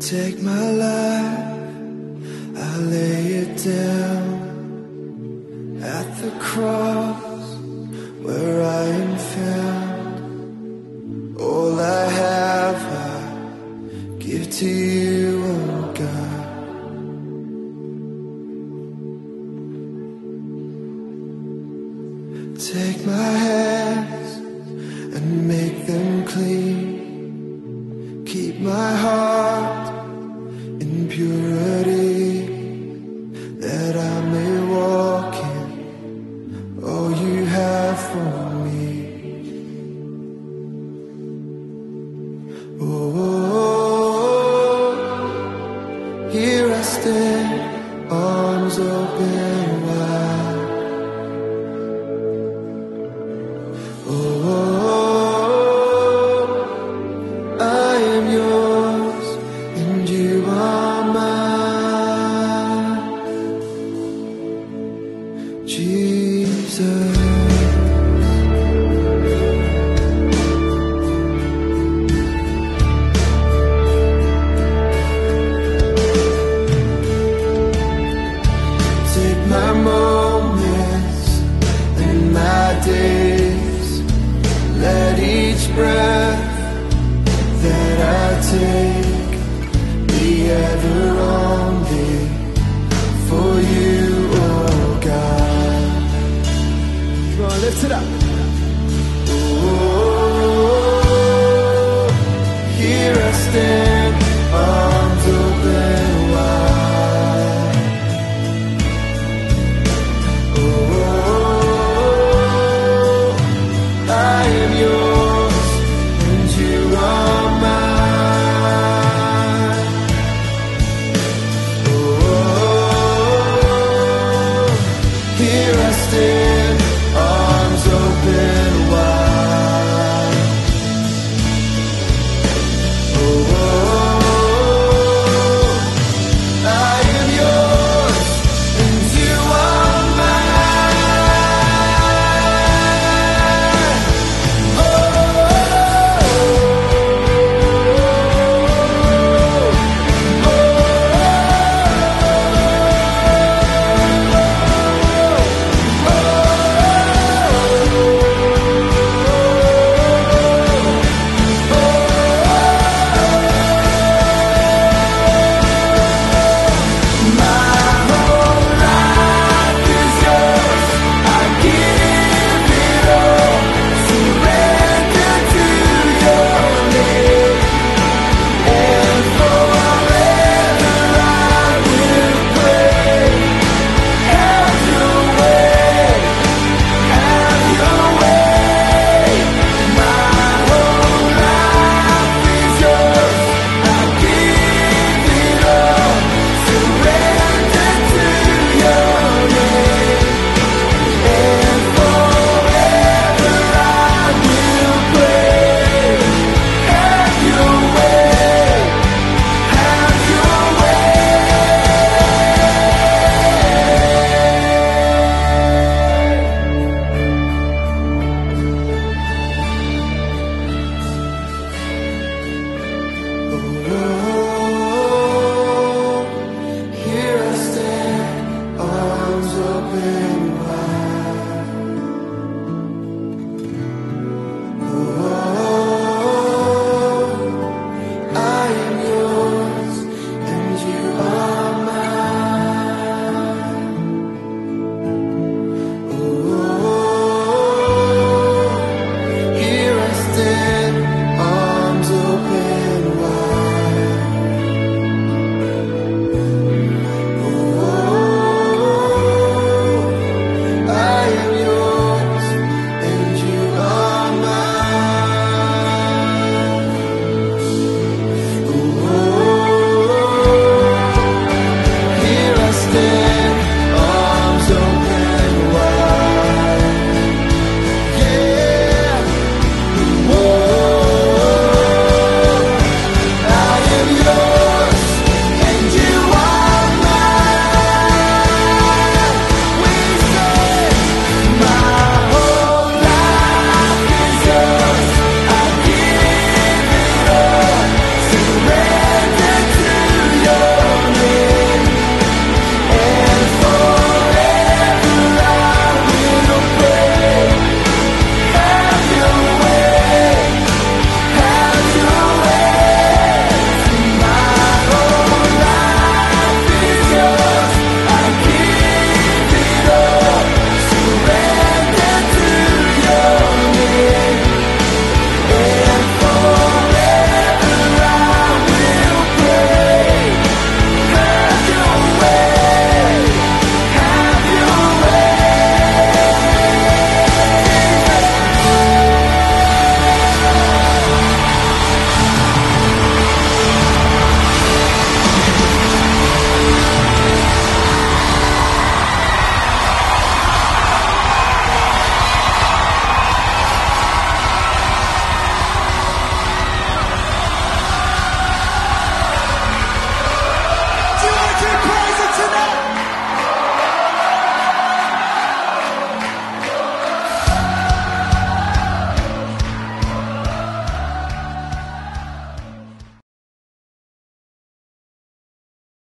Take my life, I lay it down at the cross where I am found. All I have, I give to you, oh God. Take my hands and make them clean. Oh, here I stand, arms open wide. Oh, I am yours and you are mine, Jesus. My moments and my days. Let each breath that I take